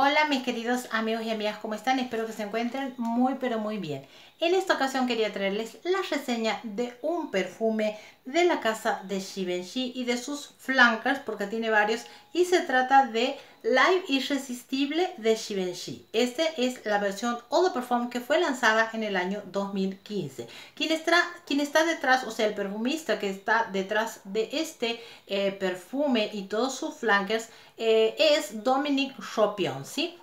Hola mis queridos amigos y amigas, ¿cómo están? Espero que se encuentren muy pero muy bien. En esta ocasión quería traerles la reseña de un perfume de la casa de Givenchy y de sus flankers porque tiene varios y se trata de Live Irresistible de Givenchy. Esta es la versión Eau de Parfum que fue lanzada en el año 2015. Quien está, quien está detrás, o sea, el perfumista que está detrás de este eh, perfume y todos sus flankers eh, es Dominique Chopion, ¿sí?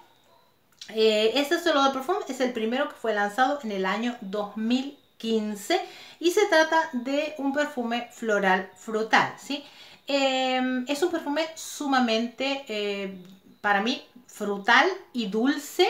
Eh, este solo de perfume es el primero que fue lanzado en el año 2015 y se trata de un perfume floral frutal, ¿sí? Em, es un perfume sumamente, eh, para mí, frutal y dulce.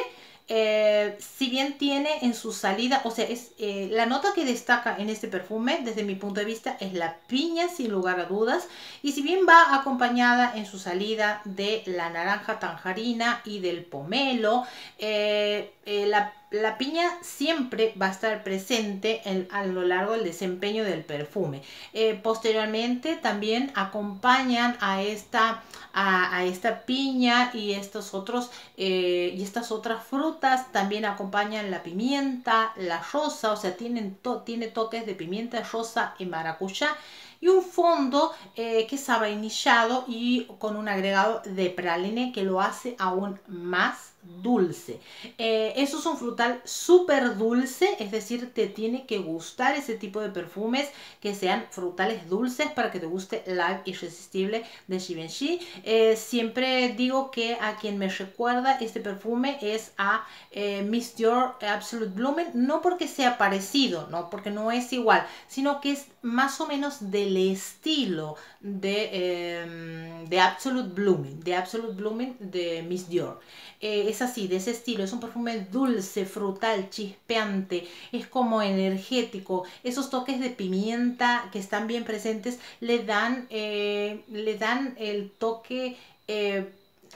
Eh, si bien tiene en su salida, o sea, es eh, la nota que destaca en este perfume, desde mi punto de vista, es la piña, sin lugar a dudas. Y si bien va acompañada en su salida de la naranja tanjarina y del pomelo, la la piña siempre va a estar presente a lo largo del desempeño del perfume. Eh, posteriormente también acompañan a esta, a, esta piña y estos otros eh, y estas otras frutas también acompañan la pimienta, la rosa, o sea, tienen tiene toques de pimienta rosa y maracuyá y un fondo eh, que es vainillado y con un agregado de praline que lo hace aún más dulce. Eh, eso es un frutal súper dulce, es decir, te tiene que gustar ese tipo de perfumes que sean frutales dulces para que te guste Live Irresistible de Givenchy. Eh, siempre digo que a quien me recuerda este perfume es a eh, Miss Dior Absolute Blooming, no porque sea parecido, no porque no es igual, sino que es más o menos del estilo de, em, de Absolute Blooming, de Absolute Blooming de Miss Dior. Eh, es así, de ese estilo, es un perfume dulce, frutal, chispeante, es como energético. Esos toques de pimienta que están bien presentes le dan, eh, le dan el toque eh,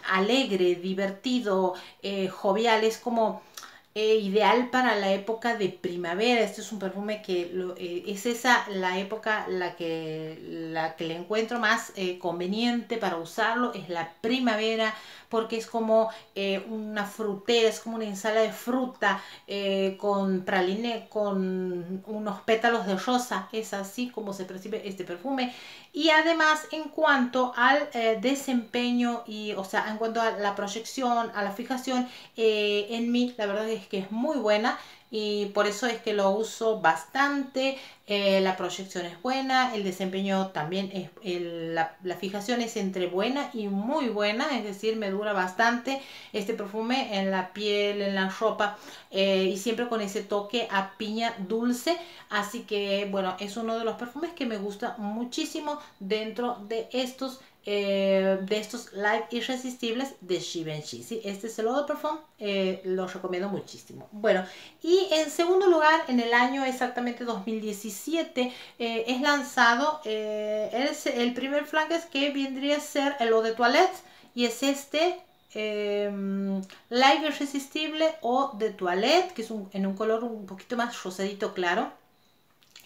alegre, divertido, jovial, es como ideal para la época de primavera. Este es un perfume que es esa la época la que, la que le encuentro más conveniente para usarlo, es la primavera porque es como eh, una frutera, es como una ensalada de fruta eh, con praline, con unos pétalos de rosa, es así como se percibe este perfume. Y además en cuanto al eh, desempeño y, o sea, en cuanto a la proyección, a la fijación, en mí la verdad es que es muy buena y por eso es que lo uso bastante. Eh, la proyección es buena, el desempeño también es, la, fijación es entre buena y muy buena, es decir, me dura bastante este perfume en la piel, en la ropa eh, y siempre con ese toque a piña dulce. Así que bueno, es uno de los perfumes que me gusta muchísimo dentro de estos eh, de estos light irresistibles de Givenchy. ¿sí? Este es el Eau de eh, lo recomiendo muchísimo. Bueno, y en segundo lugar, en el año exactamente 2017, eh, es lanzado es el primer flankers que vendría a ser el Eau de Toilette y es este light irresistible o de toilette, que es en un color un poquito más rosadito claro.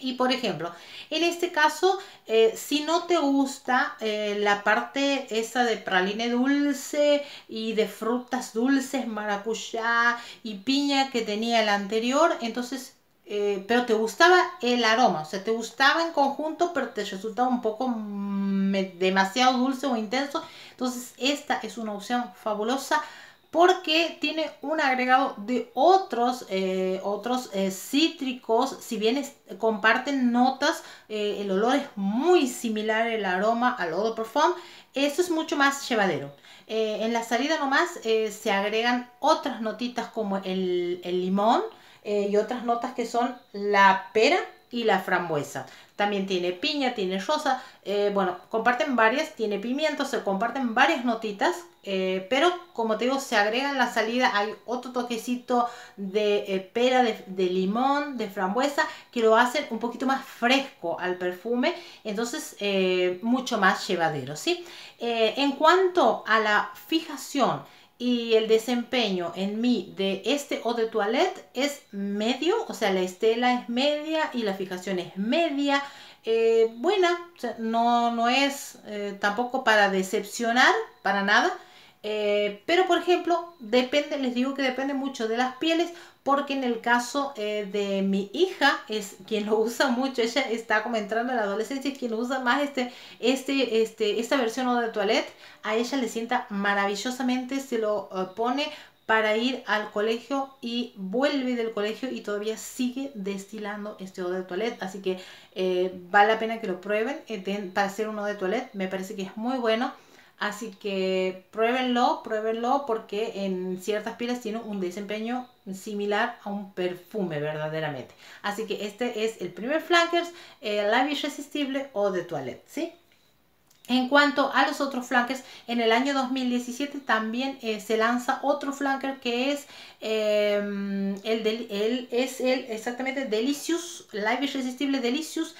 Y por ejemplo, en este caso, eh, si no te gusta eh, la parte esa de praline dulce y de frutas dulces, maracuyá y piña que tenía el anterior, entonces, eh, pero te gustaba el aroma, o sea, te gustaba en conjunto, pero te resultaba un poco mm, demasiado dulce o intenso, entonces esta es una opción fabulosa porque tiene un agregado de otros, eh, otros eh, cítricos, si bien comparten notas, eh, el olor es muy similar el aroma al eau de parfum, esto es mucho más llevadero. en la salida nomás se agregan otras notitas como el, el limón y otras notas que son la pera y la frambuesa. También tiene piña, tiene rosa, eh, bueno, comparten varias, tiene pimiento, se comparten varias notitas, eh, pero como te digo, se agrega en la salida, hay otro toquecito de eh, pera, de, limón, de frambuesa, que lo hacen un poquito más fresco al perfume, entonces mucho más llevadero, ¿sí? en cuanto a la fijación, y el desempeño en mí de este eau de toilette es medio, o sea, la estela es media y la fijación es media. Eh, buena, no, no es eh, tampoco para decepcionar, para nada. Eh, pero por ejemplo, depende, les digo que depende mucho de las pieles, porque en el caso eh, de mi hija, es quien lo usa mucho, ella está como entrando en la adolescencia, quien usa más este, este, este, esta versión de toilette, a ella le sienta maravillosamente, se lo eh, pone para ir al colegio y vuelve del colegio y todavía sigue destilando este eau de toilette. Así que vale la pena que lo prueben para hacer un eau de toilette. Me parece que es muy bueno. Así que pruébenlo, pruébenlo porque en ciertas pieles tiene un desempeño similar a un perfume verdaderamente. Así que este es el primer flankers, el labio irresistible o de toilette, ¿sí? En cuanto a los otros flankers, en el año 2017 también eh, se lanza otro flanker que es, em, el, es el exactamente Delicious, Live Irresistible Delicious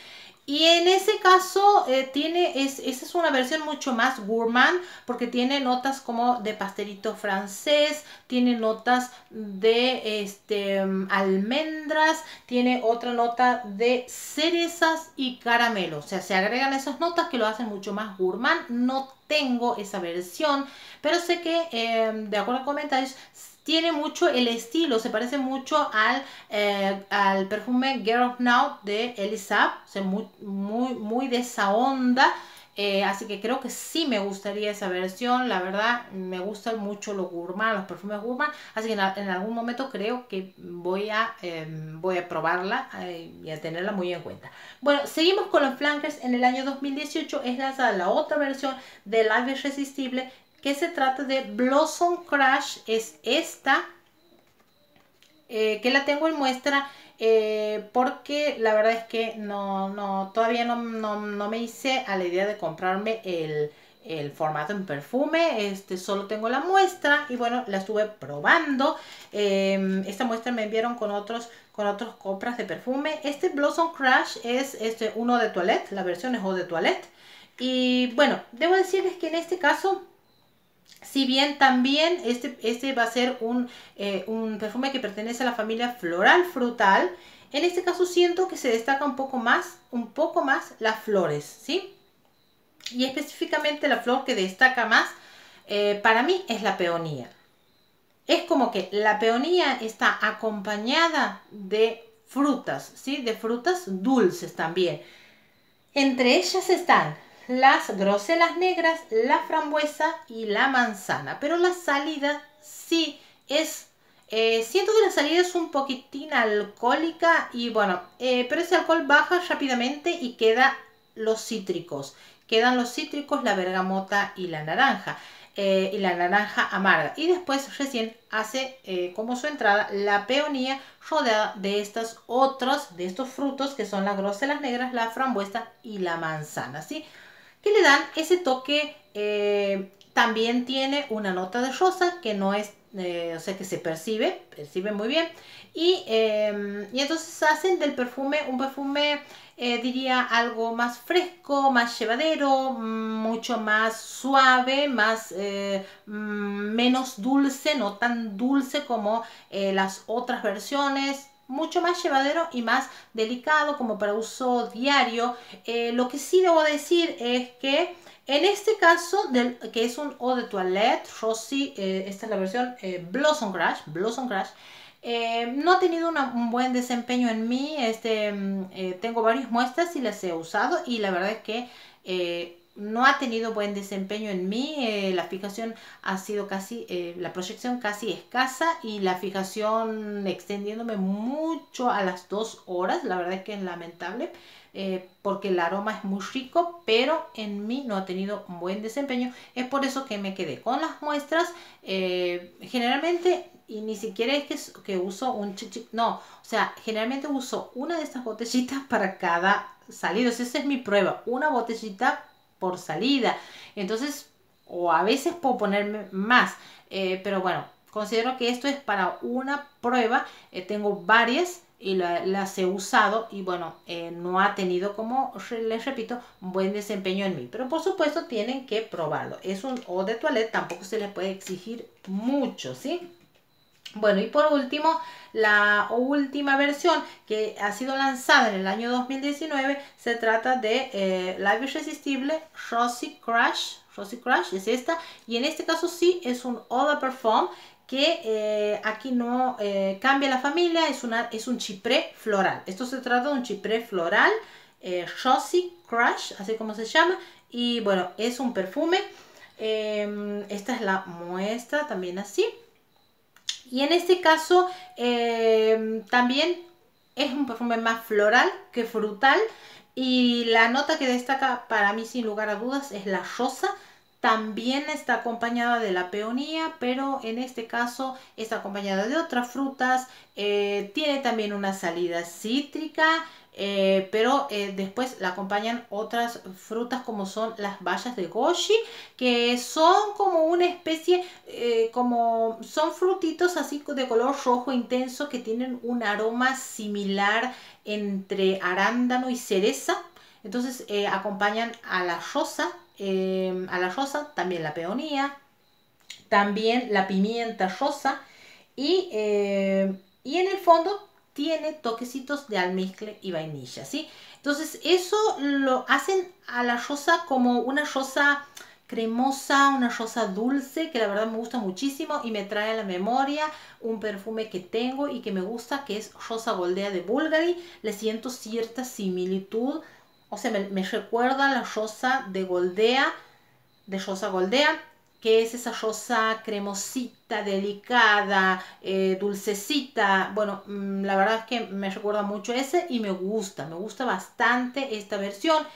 y en ese caso eh, tiene, es, esa es una versión mucho más gourmand porque tiene notas como de pastelito francés, tiene notas de este, almendras, tiene otra nota de cerezas y caramelo. O sea, se agregan esas notas que lo hacen mucho más gourmand. No tengo esa versión, pero sé que em, de acuerdo a comentarios tiene mucho el estilo, se parece mucho al, eh, al perfume Girl of Now de Elisa, o muy, muy, muy de esa onda. Eh, así que creo que sí me gustaría esa versión, la verdad me gustan mucho los gourmand, los perfumes gourmand, así que en, algún momento creo que voy a, em, voy a probarla eh, y a tenerla muy en cuenta. Bueno, seguimos con los flankers, en el año 2018 es lanzada la otra versión de Live Irresistible que se trata de Blossom Crash, es esta, eh, que la tengo en muestra eh, porque la verdad es que no, no todavía no, me hice a la idea de comprarme el, formato en perfume, este, solo tengo la muestra y bueno, la estuve probando. Em, esta muestra me enviaron con otros con otras compras de perfume. Este Blossom Crash es este, uno de toilette, la versión es o de toilette. Y bueno, debo decirles que en este caso si bien también este, este va a ser eh, un, perfume que pertenece a la familia floral frutal, en este caso siento que se destaca un poco más, un poco más las flores, ¿sí? Y específicamente la flor que destaca más eh, para mí es la peonía. Es como que la peonía está acompañada de frutas, ¿sí? De frutas dulces también. Entre ellas están las groselas negras, la frambuesa y la manzana. Pero la salida sí es... Eh, siento que la salida es un poquitín alcohólica y bueno, eh, pero ese alcohol baja rápidamente y queda los cítricos. Quedan los cítricos, la bergamota y la naranja. Eh, y la naranja amarga. Y después recién hace como su entrada la peonía rodeada de estas otros, de estos frutos que son las groselas negras, la frambuesa y la manzana. ¿sí? Que le dan ese toque. Eh, también tiene una nota de rosa que no es, eh, o sea, que se percibe, percibe muy bien. Y, em, y entonces hacen del perfume un perfume, eh, diría, algo más fresco, más llevadero, mucho más suave, más mm, menos dulce, no tan dulce como las otras versiones mucho más llevadero y más delicado como para uso diario. Eh, lo que sí debo decir es que en este caso, del, que es un eau de toilette, Rossi, eh, esta es la versión eh, Blossom Crash, Blossom Crash, no ha tenido un buen desempeño en mí, este, mm, tengo varias muestras y las he usado y la verdad es que no ha tenido buen desempeño en mí, eh, la fijación ha sido casi, eh, la proyección casi escasa y la fijación extendiéndome mucho a las dos horas, la verdad es que es lamentable eh, porque el aroma es muy rico, pero en mí no ha tenido buen desempeño, es por eso que me quedé con las muestras, generalmente y ni siquiera es que, que uso un chichi, no, o sea, generalmente uso una de estas botellitas para cada salido, esa es mi prueba, una botellita por salida. Entonces, o a veces puedo ponerme más, eh, pero bueno, considero que esto es para una prueba. Eh, tengo varias y las he usado y bueno, eh, no ha tenido, como les repito, buen desempeño en mí. Pero por supuesto tienen que probarlo. Es un o de toilette, tampoco se les puede exigir mucho, ¿sí? Bueno, y por último, la última versión que ha sido lanzada en el año 2019 se trata de eh, la irresistible Rosy Crush. Rosy Crush es esta. Y en este caso sí es un de Perfume que eh, aquí no eh, cambia la familia, es, una, es un chipré floral. Esto se trata de un chipré floral, eh, Crush, así como se llama. Y bueno, es un perfume. Em, esta es la muestra también así. Y en este caso em, también es un perfume más floral que frutal. Y la nota que destaca para mí sin lugar a dudas es la rosa. También está acompañada de la peonía, pero en este caso está acompañada de otras frutas. Eh, tiene también una salida cítrica, eh, pero eh, después la acompañan otras frutas como son las bayas de goji, que son como una especie, como son frutitos así de color rojo intenso que tienen un aroma similar entre arándano y cereza. Entonces acompañan a la rosa a la rosa, también la peonía, también la pimienta rosa y, y en el fondo tiene toquecitos de almizcle y vainilla, ¿sí? Entonces eso lo hacen a la rosa como una rosa cremosa, una rosa dulce que la verdad me gusta muchísimo y me trae a la memoria un perfume que tengo y que me gusta que es Rosa Goldea de Bulgari. Le siento cierta similitud o sea, me, recuerda la rosa de Goldea, de rosa Goldea, que es esa rosa cremosita, delicada, eh, dulcecita. Bueno, mm, la verdad es que me recuerda mucho ese y me gusta, me gusta bastante esta versión.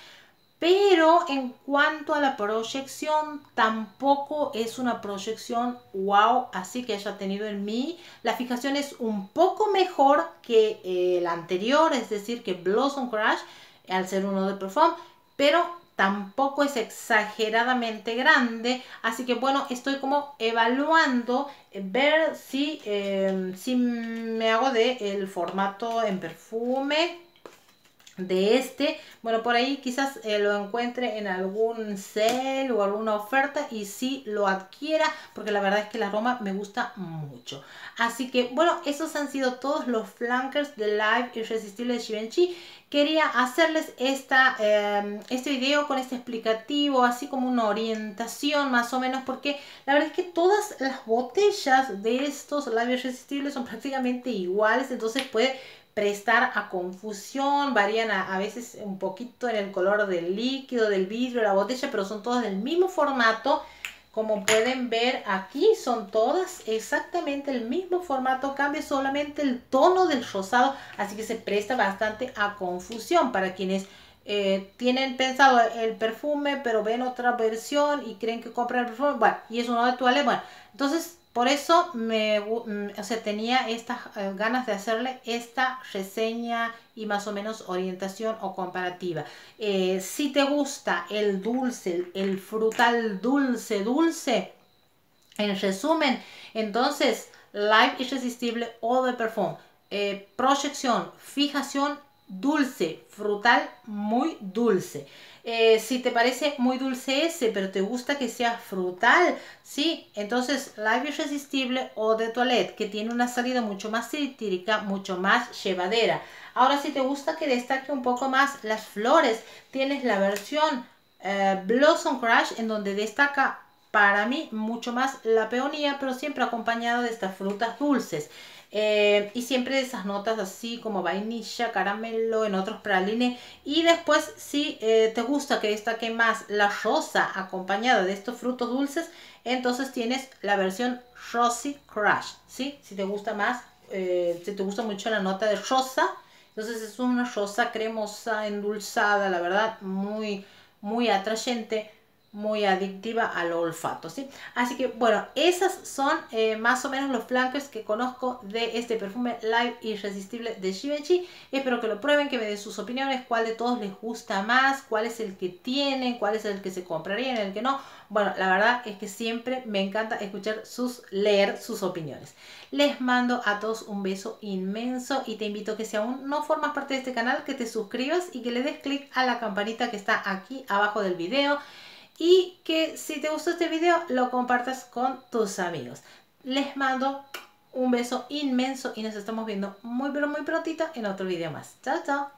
Pero en cuanto a la proyección, tampoco es una proyección wow, así que haya tenido en mí. La fijación es un poco mejor que eh, la anterior, es decir, que Blossom Crash al ser uno de perfume, pero tampoco es exageradamente grande, así que bueno, estoy como evaluando eh, ver si, eh, si me hago de el formato en perfume de este. Bueno, por ahí quizás eh, lo encuentre en algún sale o alguna oferta y sí lo adquiera porque la verdad es que el aroma me gusta mucho. Así que bueno, esos han sido todos los flankers de Live Irresistible de Givenchy. Quería hacerles esta, em, este video con este explicativo, así como una orientación más o menos, porque la verdad es que todas las botellas de estos Live Irresistibles son prácticamente iguales, entonces puede prestar a confusión, varían a, veces un poquito en el color del líquido, del vidrio, la botella, pero son todas del mismo formato. Como pueden ver aquí son todas exactamente el mismo formato, cambia solamente el tono del rosado, así que se presta bastante a confusión para quienes eh, tienen pensado el perfume pero ven otra versión y creen que compran el perfume, bueno, y es uno de toalete, bueno, entonces por eso me, mm, o sea, tenía estas eh, ganas de hacerle esta reseña y más o menos orientación o comparativa. Eh, si te gusta el dulce, el frutal dulce, dulce, en resumen, entonces Live Irresistible o de Perfume. Eh, proyección, fijación, dulce, frutal, muy dulce. Eh, si te parece muy dulce ese, pero te gusta que sea frutal, sí, entonces Live Irresistible o de Toilette, que tiene una salida mucho más cítrica, mucho más llevadera. Ahora, si te gusta que destaque un poco más las flores, tienes la versión eh, Blossom Crush, en donde destaca para mí mucho más la peonía, pero siempre acompañado de estas frutas dulces. Eh, y siempre esas notas así como vainilla, caramelo, en otros pralines. Y después si eh, te gusta que destaque más la rosa acompañada de estos frutos dulces, entonces tienes la versión Rosy Crush, ¿sí? Si te gusta más, eh, si te gusta mucho la nota de rosa, entonces es una rosa cremosa, endulzada, la verdad, muy, muy atrayente muy adictiva al olfato, ¿sí? Así que, bueno, esas son eh, más o menos los flankers que conozco de este perfume Live Irresistible de Givenchy. Espero que lo prueben, que me den sus opiniones, cuál de todos les gusta más, cuál es el que tienen, cuál es el que se compraría, en el que no. Bueno, la verdad es que siempre me encanta escuchar sus, leer sus opiniones. Les mando a todos un beso inmenso y te invito a que si aún no formas parte de este canal, que te suscribas y que le des clic a la campanita que está aquí abajo del video y que si te gustó este video lo compartas con tus amigos. Les mando un beso inmenso y nos estamos viendo muy pero muy prontito en otro video más. Chao, chao.